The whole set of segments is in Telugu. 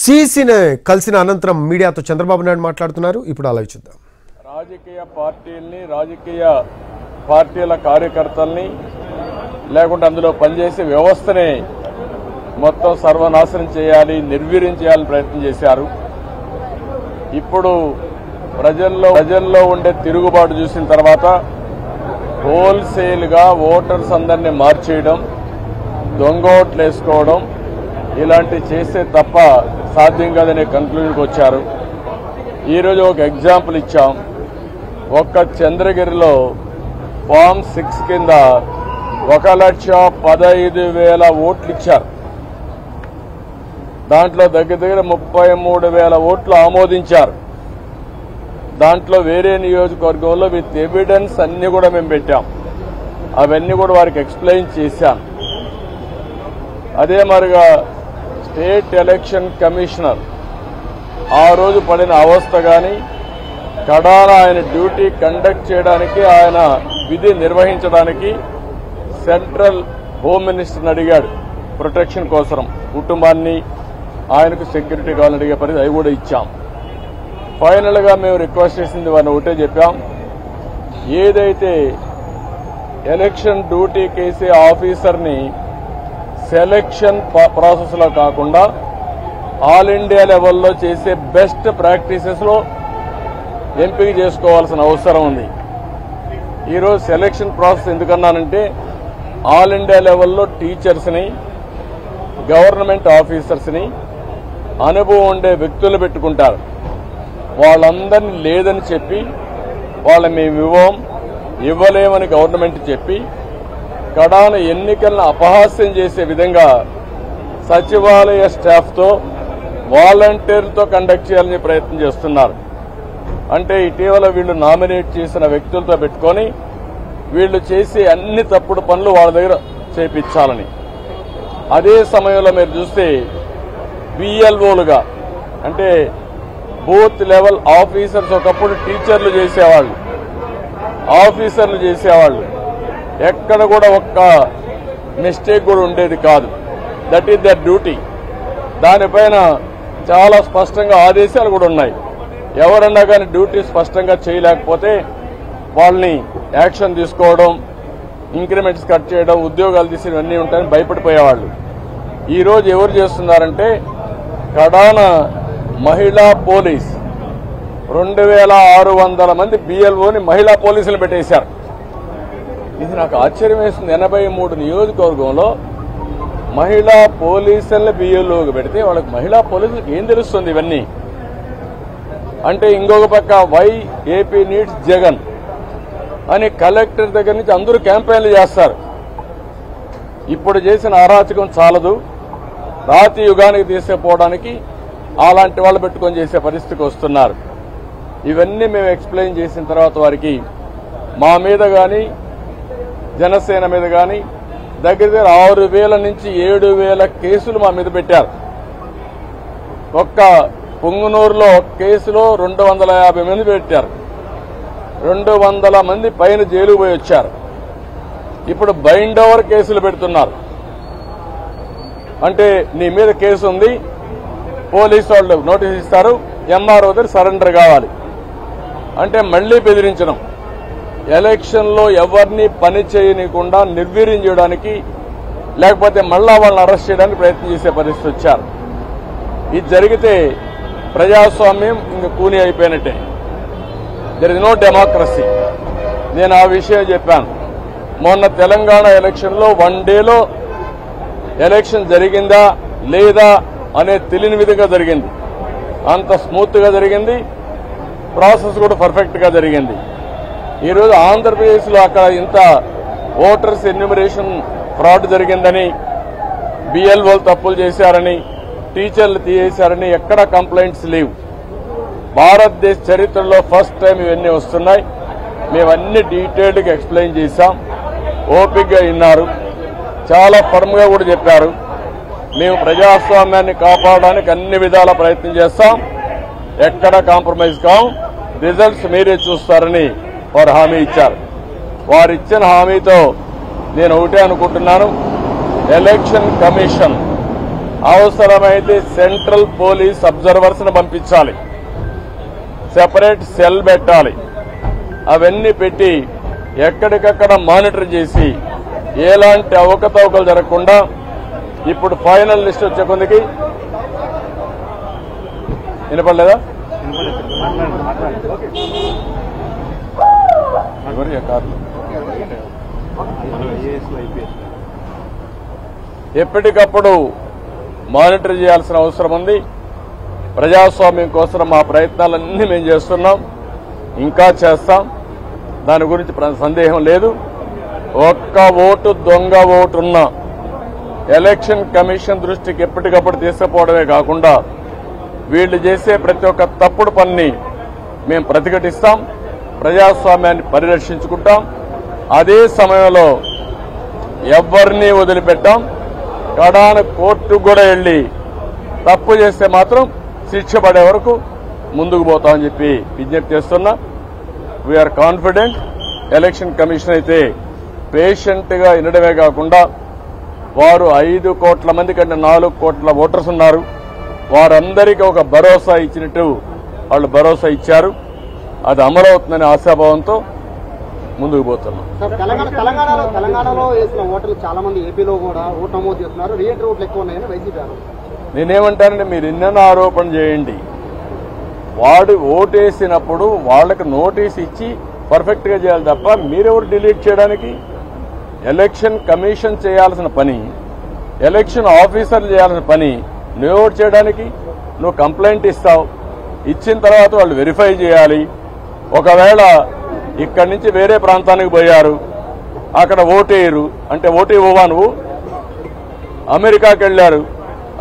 సీసీని కలిసిన అనంతరం మీడియాతో చంద్రబాబు నాయుడు మాట్లాడుతున్నారు. ఇప్పుడు ఆలోచిద్దాం. రాజకీయ పార్టీల్ని రాజకీయ పార్టీల కార్యకర్తల్ని లేకుంటే అందులో పనిచేసే వ్యవస్థని మొత్తం సర్వనాశనం చేయాలి నిర్వీర్యం చేయాలని ప్రయత్నం చేశారు. ఇప్పుడు ప్రజల్లో ప్రజల్లో ఉండే తిరుగుబాటు చూసిన తర్వాత హోల్సేల్గా ఓటర్స్ అందరినీ మార్చేయడం దొంగ ఓట్లు వేసుకోవడం ఇలాంటివి చేస్తే తప్ప సాధ్యం కాదనే కంక్లూజన్కి వచ్చారు. ఈరోజు ఒక ఎగ్జాంపుల్ ఇచ్చాం. ఒక్క చంద్రగిరిలో ఫామ్ సిక్స్ కింద ఒక లక్ష పదహైదు వేల ఓట్లు ఇచ్చారు. దాంట్లో దగ్గర దగ్గర ముప్పై మూడు వేల ఓట్లు ఆమోదించారు. దాంట్లో వేరే నియోజకవర్గంలో విత్ ఎవిడెన్స్ అన్ని కూడా మేము పెట్టాం. అవన్నీ కూడా వారికి ఎక్స్ప్లెయిన్ చేశాం. అదే మరిగా స్టేట్ ఎలక్షన్ కమిషనర్. ఆ రోజు పడిన అవస్థ కానీ కడాన ఆయన డ్యూటీ కండక్ట్ చేయడానికి ఆయన విధి నిర్వహించడానికి సెంట్రల్ హోమ్ మినిస్టర్ని అడిగాడు. ప్రొటెక్షన్ కోసం కుటుంబాన్ని ఆయనకు సెక్యూరిటీ కావాలని అడిగే పరిధి అవి కూడా ఇచ్చాం. ఫైనల్గా మేము రిక్వెస్ట్ చేసింది వారిని ఒకటే చెప్పాం. ఏదైతే ఎలక్షన్ డ్యూటీ కేసే ఆఫీసర్ని సెలక్షన్ ప్రాసెస్లో కాకుండా ఆల్ ఇండియా లెవెల్లో చేసే బెస్ట్ ప్రాక్టీసెస్లో ఎంపిక చేసుకోవాల్సిన అవసరం ఉంది. ఈరోజు సెలక్షన్ ప్రాసెస్ ఎందుకన్నానంటే ఆల్ ఇండియా లెవెల్లో టీచర్స్ని గవర్నమెంట్ ఆఫీసర్స్ని అనుభవం ఉండే వ్యక్తులు పెట్టుకుంటారు. వాళ్ళందరినీ లేదని చెప్పి వాళ్ళ మేము ఇవ్వం ఇవ్వలేమని గవర్నమెంట్ చెప్పి కడాన ఎన్నికలను అపహాస్యం చేసే విధంగా సచివాలయ స్టాఫ్తో వాలంటీర్లతో కండక్ట్ చేయాలని ప్రయత్నం చేస్తున్నారు. అంటే ఇటీవల వీళ్ళు నామినేట్ చేసిన వ్యక్తులతో పెట్టుకొని వీళ్ళు చేసే అన్ని తప్పుడు పనులు వాళ్ళ దగ్గర చేపించాలని. అదే సమయంలో మీరు చూస్తే బిఎల్ఓలుగా అంటే బూత్ లెవెల్ ఆఫీసర్స్ ఒకప్పుడు టీచర్లు చేసేవాళ్ళు ఆఫీసర్లు చేసేవాళ్ళు. ఎక్కడ కూడా ఒక్క మిస్టేక్ కూడా ఉండేది కాదు. దట్ ఈస్ దర్ డ్యూటీ దానిపైన చాలా స్పష్టంగా ఆదేశాలు కూడా ఉన్నాయి. ఎవరన్నా కానీ డ్యూటీ స్పష్టంగా చేయలేకపోతే వాళ్ళని యాక్షన్ తీసుకోవడం ఇంక్రిమెంట్స్ కట్ చేయడం ఉద్యోగాలు తీసినవన్నీ ఉంటాయని భయపడిపోయేవాళ్ళు. ఈరోజు ఎవరు చేస్తున్నారంటే కడాన మహిళా పోలీస్. రెండు వేల ఆరు వందల మంది బిఎల్ఓని మహిళా పోలీసులు పెట్టేశారు. ఇది నాకు ఆశ్చర్యం వేసింది. ఎనభై మూడు నియోజకవర్గంలో మహిళా పోలీసులను బిఎల్ఓకి పెడితే వాళ్ళకి మహిళా పోలీసులకు ఏం తెలుస్తుంది ఇవన్నీ? అంటే ఇంకొక పక్క వై ఏపీ నీడ్స్ జగన్ అని కలెక్టర్ దగ్గర నుంచి అందరూ క్యాంపెయిన్లు చేస్తారు. ఇప్పుడు చేసిన అరాచకం చాలదు. రాతి యుగానికి తీసుకుపోవడానికి అలాంటి వాళ్ళు పెట్టుకొని చేసే పరిస్థితికి వస్తున్నారు. ఇవన్నీ మేము ఎక్స్ప్లెయిన్ చేసిన తర్వాత వారికి మా మీద కానీ జనసేన మీద కానీ దగ్గర దగ్గర ఆరు వేల నుంచి ఏడు వేల కేసులు మా మీద పెట్టారు. ఒక్క పొంగునూరులో కేసులో రెండు వందల యాభై మంది పెట్టారు. రెండు వందల మంది పైన జైలు పోయి వచ్చారు. ఇప్పుడు బైండ్ ఓవర్ కేసులు పెడుతున్నారు. అంటే నీ మీద కేసు ఉంది పోలీసు వాళ్ళు నోటీస్ ఇస్తారు ఎంఆర్ఓ దగ్గర సరెండర్ కావాలి. అంటే మళ్ళీ బెదిరించడం. ఎలక్షన్లో ఎవరిని పని చేయనీయకుండా నిర్వీర్యం చేయడానికి లేకపోతే మళ్ళా వాళ్ళని అరెస్ట్ చేయడానికి ప్రయత్నం చేసే పరిస్థితి వచ్చారు. ఇది జరిగితే ప్రజాస్వామ్యం ఇంక కూని అయిపోయినట్టే. దెర్ ఇస్ నో డెమోక్రసీ నేను ఆ విషయం చెప్పాను. మొన్న తెలంగాణ ఎలక్షన్లో వన్ డేలో ఎలక్షన్ జరిగిందా లేదా అనే తెలియని విధంగా జరిగింది. అంత స్మూత్గా జరిగింది. ప్రాసెస్ కూడా పర్ఫెక్ట్గా జరిగింది. ఈరోజు ఆంధ్రప్రదేశ్లో అక్కడ ఇంత ఓటర్స్ ఎన్యూమరేషన్ ఫ్రాడ్ జరిగిందని బిఎల్ఓలు తప్పులు చేశారని టీచర్లు తీసేశారని ఎక్కడ కంప్లైంట్స్ లేవు. భారతదేశ చరిత్రలో ఫస్ట్ టైం ఇవన్నీ వస్తున్నాయి. మేమన్నీ డీటెయిల్డ్గా ఎక్స్ప్లెయిన్ చేశాం. ఓపిక్గా విన్నారు. చాలా ఫర్మ్గా కూడా చెప్పారు. మేము ప్రజాస్వామ్యాన్ని కాపాడడానికి అన్ని విధాల ప్రయత్నం చేస్తాం. ఎక్కడ కాంప్రమైజ్ కాం. రిజల్ట్స్ మీరే చూస్తారని వారు హామీ ఇచ్చారు. వారు ఇచ్చిన హామీతో నేను ఒకటే అనుకుంటున్నాను. ఎలక్షన్ కమిషన్ అవసరమైతే సెంట్రల్ పోలీస్ అబ్జర్వర్స్ను పంపించాలి. సెపరేట్ సెల్ పెట్టాలి. అవన్నీ పెట్టి ఎక్కడికక్కడ మానిటర్ చేసి ఎలాంటి అవకతవకలు జరగకుండా ఇప్పుడు ఫైనల్ లిస్ట్ వచ్చే కొందికి వినపడలేదా? ఎవరు కార్లు ఎప్పటికప్పుడు మానిటర్ చేయాల్సిన అవసరం ఉంది. ప్రజాస్వామ్యం కోసం మా ప్రయత్నాలన్నీ మేము చేస్తున్నాం. ఇంకా చేస్తాం. దాని గురించి సందేహం లేదు. ఒక్క ఓటు దొంగ ఓటున్న ఎలక్షన్ కమిషన్ దృష్టికి ఎప్పటికప్పుడు తీసుకుపోవడమే కాకుండా వీళ్ళు చేసే ప్రతి ఒక్క తప్పుడు పనిని మేము ప్రతిఘటిస్తాం. ప్రజాస్వామ్యాన్ని పరిరక్షించుకుంటాం. అదే సమయంలో ఎవరిని వదిలిపెట్టాం. కడాన కోర్టు కూడా వెళ్ళి తప్పు చేస్తే మాత్రం శిక్ష పడే వరకు ముందుకు పోతామని చెప్పి విజ్ఞప్తి చేస్తున్నా. వీఆర్ కాన్ఫిడెంట్ ఎలక్షన్ కమిషన్ అయితే పేషెంట్గా వినడమే కాకుండా వారు ఐదు కోట్ల మంది కంటే నాలుగు కోట్ల ఓటర్స్ ఉన్నారు. వారందరికీ ఒక భరోసా ఇచ్చినట్టు వాళ్ళు భరోసా ఇచ్చారు. అది అమలవుతుందనే ఆశాభావంతో ముందుకు పోతున్నాం. తెలంగాణలో తెలంగాణలో వేసిన ఓటర్లు చాలా మంది ఏపీలో కూడా ఓటు నమోదు చేస్తున్నారు. రీఎంట్రీ ఓట్లు ఎక్కువ ఉన్నాయని వైసీపీ ఆరోపణ. నేనేమంటానంటే మీరు ఎన్నెన్నో ఆరోపణ చేయండి. వాడు ఓటేసినప్పుడు వాళ్ళకి నోటీస్ ఇచ్చి పర్ఫెక్ట్గా చేయాలి తప్ప మీరెవరు డిలీట్ చేయడానికి? ఎలక్షన్ కమిషన్ చేయాల్సిన పని ఎలక్షన్ ఆఫీసర్లు చేయాల్సిన పని నువ్వెవరు చేయడానికి? నువ్వు కంప్లైంట్ ఇస్తావు. ఇచ్చిన తర్వాత వాళ్ళు వెరిఫై చేయాలి. ఒకవేళ ఇక్కడి నుంచి వేరే ప్రాంతానికి పోయారు అక్కడ ఓటేయరు. అంటే ఓటు ఇవ్వవా నువ్వు? అమెరికాకి వెళ్ళారు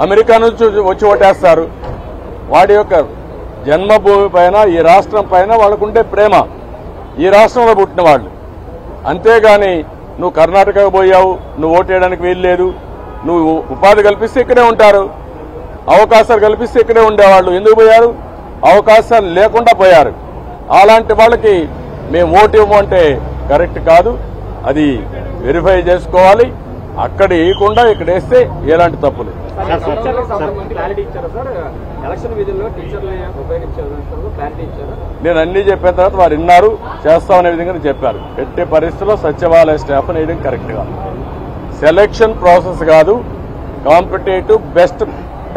అమెరికా నుంచి వచ్చి ఓటేస్తారు. వాడి యొక్క జన్మభూమి పైన ఈ రాష్ట్రం పైన వాళ్ళకుండే ప్రేమ. ఈ రాష్ట్రంలో పుట్టిన వాళ్ళు. అంతేగాని నువ్వు కర్ణాటకకు పోయావు నువ్వు ఓటేయడానికి వీల్లేదు. నువ్వు ఉపాధి కల్పిస్తే ఇక్కడే ఉంటారు. అవకాశాలు కల్పిస్తే ఇక్కడే ఉండేవాళ్ళు. ఎందుకు పోయారు? అవకాశాలు లేకుండా పోయారు. అలాంటి వాళ్ళకి మేము ఓటు ఇవ్వమంటే కరెక్ట్ కాదు. అది వెరిఫై చేసుకోవాలి. అక్కడ వేయకుండా ఇక్కడ వేస్తే ఎలాంటి తప్పు లేదు టీచర్లకు సంబంధించి క్లారిటీ ఇచ్చారా సార్? ఎలక్షన్ విధుల్లో టీచర్లు ఉపయోగించారు క్లారిటీ ఇచ్చారా? నేను అన్ని చెప్పిన తర్వాత వారు విన్నారు. చేస్తామనే విధంగా చెప్పారు. ఎట్టి పరిస్థితుల్లో సచివాలయ స్టాఫ్ వేయడం కరెక్ట్ కాదు సెలక్షన్ ప్రాసెస్ కాదు. Competitive best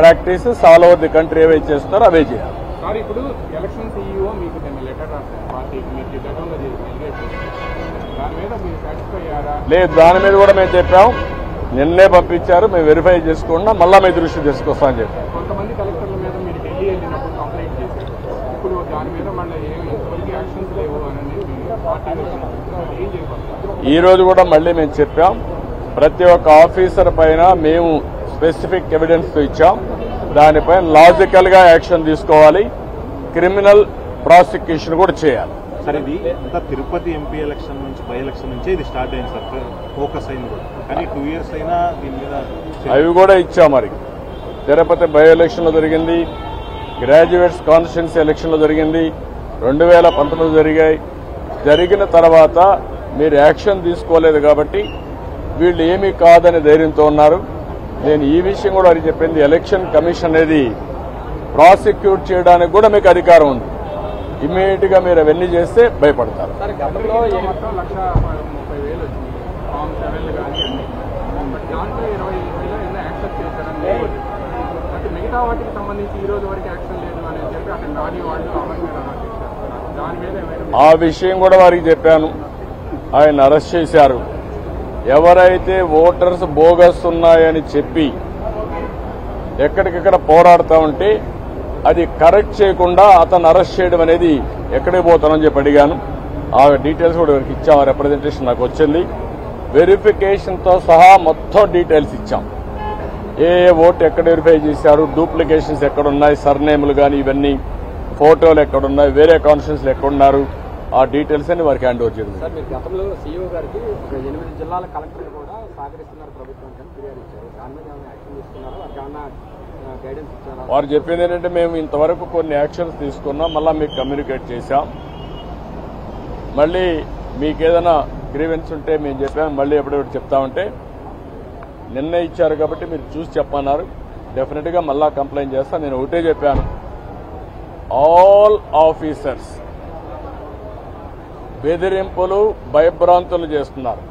practices all over the country ఏవైతే చేస్తున్నారో అవే చేయాలి. సార్ ఇప్పుడు ఎలక్షన్ లేదు దాని మీద కూడా మేము చెప్పాం. నిన్నే పంపించారు మేము వెరిఫై చేసుకున్నా మళ్ళా మీ దృష్టి తీసుకొస్తామని చెప్పాం కొంతమంది కలెక్టర్ల మీద మీరు ఢిల్లీ వెళ్ళినప్పుడు కంప్లైంట్ చేశారు. ఇప్పుడు దాని మీద మళ్ళీ ఏమి ఇంతవరకు యాక్షన్స్ లేవు అని మీరు పార్టీ తరఫున ఏం చేయబోతున్నారు ఈ రోజు కూడా మళ్ళీ మేము చెప్పాం. ప్రతి ఒక్క ఆఫీసర్ పైన మేము స్పెసిఫిక్ ఎవిడెన్స్ ఇచ్చాం. దానిపైన లాజికల్గా యాక్షన్ తీసుకోవాలి. క్రిమినల్ ప్రాసిక్యూషన్ కూడా చేయాలి. సార్ ఇది అంతా తిరుపతి ఎంపీ ఎలక్షన్ నుంచి బై ఎలక్షన్ నుంచి ఇది స్టార్ట్ అయింది సార్. ఫోకస్ అయింది కూడా. కానీ టూ ఇయర్స్ అయినా దీని మీద అవి కూడా ఇచ్చాం మరి. తిరుపతి బై ఎలక్షన్లో జరిగింది గ్రాడ్యుయేట్స్ కాన్స్టిట్యున్సీ ఎలక్షన్లో జరిగింది రెండు వేల పంతొమ్మిది జరిగాయి. జరిగిన తర్వాత మీరు యాక్షన్ తీసుకోలేదు కాబట్టి వీళ్ళు ఏమీ కాదని ధైర్యంతో ఉన్నారు. నేను ఈ విషయం కూడా అది చెప్పింది ఎలక్షన్ కమిషన్ అనేది ప్రాసిక్యూట్ చేయడానికి కూడా మీకు అధికారం ఉంది. ఇమ్మీడియట్గా మీరు అవన్నీ చేస్తే భయపడతారు. ఆ విషయం కూడా వారికి చెప్పాను. ఆయన అరెస్ట్ చేశారు. ఎవరైతే ఓటర్స్ బోగస్ ఉన్నాయని చెప్పి ఎక్కడికెక్కడ పోరాడుతా ఉంటే అది కరెక్ట్ చేయకుండా అతను అరెస్ట్ చేయడం అనేది ఎక్కడే పోతానని చెప్పి అడిగాను. ఆ డీటెయిల్స్ కూడా వారికి ఇచ్చాం ఆ రిప్రజెంటేషన్ నాకు వచ్చింది. వెరిఫికేషన్తో సహా మొత్తం డీటెయిల్స్ ఇచ్చాం. ఏ ఏ ఓటు ఎక్కడ వెరిఫై చేశారు డూప్లికేషన్స్ ఎక్కడున్నాయి సర్నేములు కానీ ఇవన్నీ ఫోటోలు ఎక్కడున్నాయి వేరే కాన్స్టిట్యూన్సీలు ఎక్కడున్నారు ఆ డీటెయిల్స్ అని వారికి హ్యాండ్ ఓవర్ చేయడం సార్ మీరు గతంలో సీఈఓ గారికి ఒక ఎనిమిది జిల్లాల కలెక్టర్ కూడా సహకరిస్తున్నారు ప్రభుత్వానికి ఫిర్యాదు ఇచ్చారు. దాని మీద ఏమైనా యాక్షన్ తీసుకున్నారా? వారికి ఏమైనా వారు చెప్పింది ఏంటంటే మేము ఇంతవరకు కొన్ని యాక్షన్స్ తీసుకున్నాం మళ్ళీ మీకు కమ్యూనికేట్ చేశాం. మళ్ళీ మీకు ఏదైనా గ్రీవెన్స్ ఉంటే మేము చెప్పాం మళ్ళీ ఎప్పుడెప్పుడు చెప్తామంటే నిన్న ఇచ్చారు కాబట్టి మీరు చూసి చెప్పన్నారు. డెఫినెట్గా మళ్ళా కంప్లైంట్ చేస్తా నేను ఒకటే చెప్పాను. ఆల్ ఆఫీసర్స్ బెదిరింపులు భయభ్రాంతులు చేస్తున్నారు.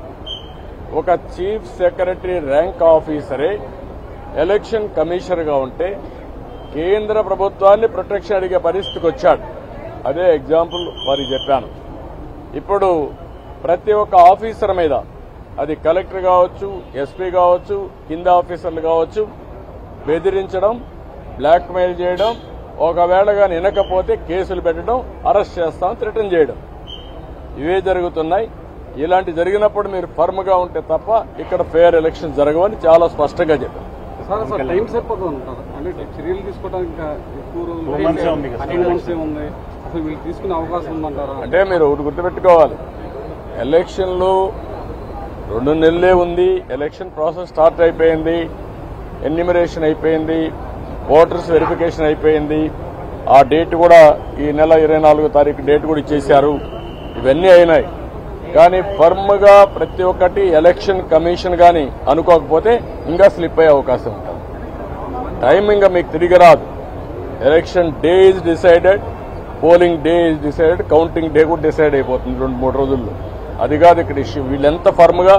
ఒక చీఫ్ సెక్రటరీ ర్యాంక్ ఆఫీసరే ఎలక్షన్ కమిషనర్గా ఉంటే కేంద్ర ప్రభుత్వాన్ని ప్రొటెక్షన్ అడిగే పరిస్థితికి వచ్చాడు. అదే ఎగ్జాంపుల్ వారికి చెప్పాను. ఇప్పుడు ప్రతి ఒక్క ఆఫీసర్ మీద అది కలెక్టర్ కావచ్చు ఎస్పీ కావచ్చు కింద ఆఫీసర్లు కావచ్చు బెదిరించడం బ్లాక్మెయిల్ చేయడం ఒకవేళ కానీ వినకపోతే కేసులు పెట్టడం అరెస్ట్ చేస్తాం రిటర్న్ చేయడం. ఇవే జరుగుతున్నాయి. ఇలాంటి జరిగినప్పుడు మీరు ఫర్మ్గా ఉంటే తప్ప ఇక్కడ ఫేర్ ఎలక్షన్ జరగవని చాలా స్పష్టంగా చెప్పారు. సార్ టైం సరిపోతుంది అంటారు. అంటే చర్యలు తీసుకోవడానికి ఇంకా ఎక్కువ ఉంది అసలు వీళ్ళు తీసుకునే అవకాశం ఉందంటారా? అంటే మీరు ఒకటి గుర్తుపెట్టుకోవాలి. ఎలక్షన్లు రెండు నెలలే ఉంది. ఎలక్షన్ ప్రాసెస్ స్టార్ట్ అయిపోయింది. ఎన్యూమరేషన్ అయిపోయింది. ఓటర్స్ వెరిఫికేషన్ అయిపోయింది. ఆ డేట్ కూడా ఈ నెల ఇరవై నాలుగో తారీఖు డేట్ కూడా ఇచ్చేశారు. ఇవన్నీ అయినాయి. కానీ ఫర్మ్గా ప్రతి ఒక్కటి ఎలక్షన్ కమిషన్ గాని అనుకోకపోతే ఇంకా స్లిప్ అయ్యే అవకాశం ఉంటుంది. టైం ఇంకా మీకు తిరిగి రాదు. Election day is decided polling day is decided counting day కూడా డిసైడ్ అయిపోతుంది రెండు మూడు రోజుల్లో. అది కాదు ఇక్కడ ఇష్యూ. వీళ్ళెంత ఫర్మ్గా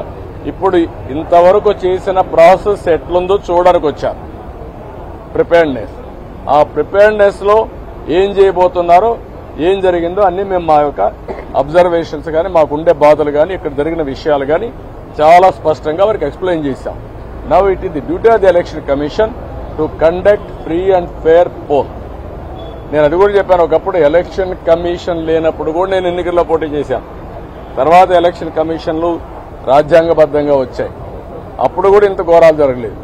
ఇప్పుడు ఇంతవరకు చేసిన ప్రాసెస్ ఎట్లుందో చూడడానికి వచ్చారు. ప్రిపేర్నెస్ ఆ ప్రిపేర్నెస్లో ఏం చేయబోతున్నారో ఏం జరిగిందో అన్ని మేము మా యొక్క అబ్జర్వేషన్స్ కానీ మాకుండే బాధలు కానీ ఇక్కడ జరిగిన విషయాలు కానీ చాలా స్పష్టంగా వారికి ఎక్స్ప్లెయిన్ చేశాం. Now it is the duty of the election commission to conduct free and fair poll నేను అది కూడా చెప్పాను ఒకప్పుడు ఎలక్షన్ కమిషన్ లేనప్పుడు కూడా నేను ఎన్నికల్లో పోటీ చేశాను. తర్వాత ఎలక్షన్ కమిషన్లు రాజ్యాంగబద్ధంగా వచ్చాయి. అప్పుడు కూడా ఇంత ఘోరాలు జరగలేదు.